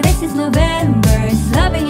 this is November. It's loving